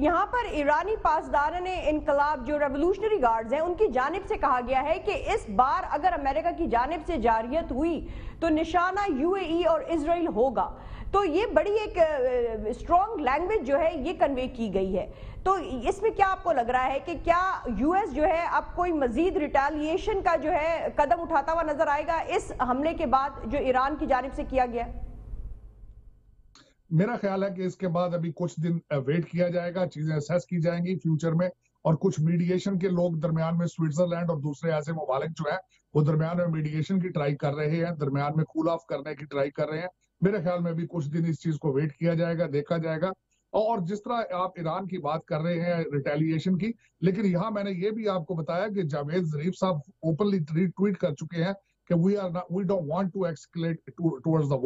यहाँ पर ईरानी पासदार ने इनकलाब, जो रेवोल्यूशनरी गार्ड्स हैं, उनकी जानब से कहा गया है कि इस बार अगर अमेरिका की जानब से जारियत हुई तो निशाना यूएई और इसराइल होगा। तो ये बड़ी एक स्ट्रॉन्ग लैंग्वेज जो है, ये कन्वे की गई है। तो इसमें क्या आपको लग रहा है कि क्या यूएस जो है, अब कोई मजीद रिटेलिएशन का जो है, कदम उठाता हुआ नज़र आएगा इस हमले के बाद जो ईरान की जानब से किया गया? मेरा ख्याल है कि इसके बाद अभी कुछ दिन वेट किया जाएगा, चीज़ें असेस की जाएँगी फ्यूचर में और कुछ मीडिएशन के लोग दरमियान में स्विट्जरलैंड और दूसरे ऐसे ममालिक जो है, वो दरमियान में मीडिएशन की ट्राई कर रहे हैं, दरमियान में कूल ऑफ़ करने की ट्राई कर रहे हैं। मेरे ख्याल में भी कुछ दिन इस चीज़ को वेट किया जाएगा, देखा जाएगा। और जिस तरह आप ईरान की बात कर रहे हैं रिटेलिएशन की, लेकिन यहाँ मैंने ये भी आपको बताया कि जावेद जरीफ साहब ओपनली ट्वीट कर चुके हैं कि we are we don't want to escalate towards the